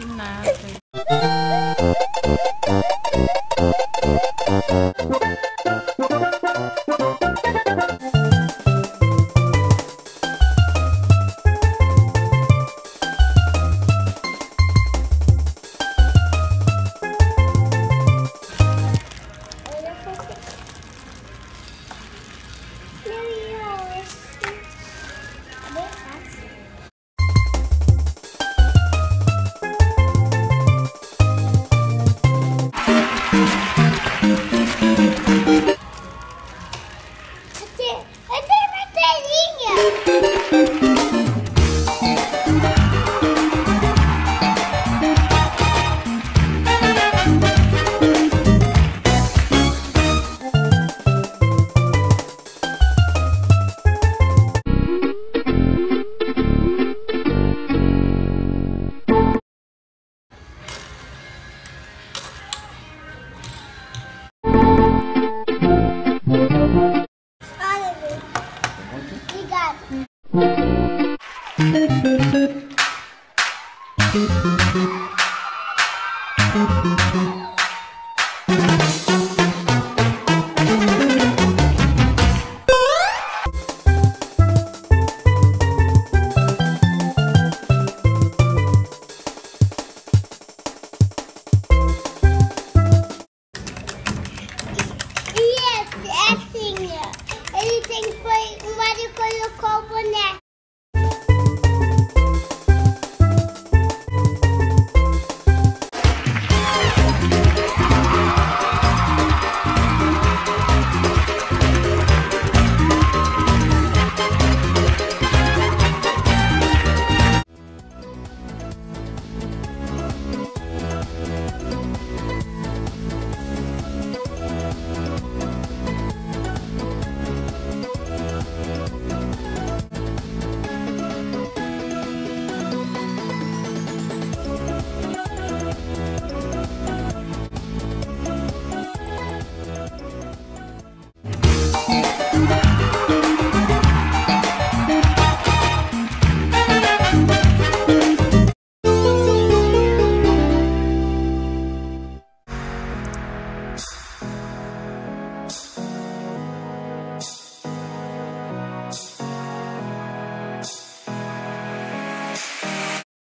真难。Anything but what you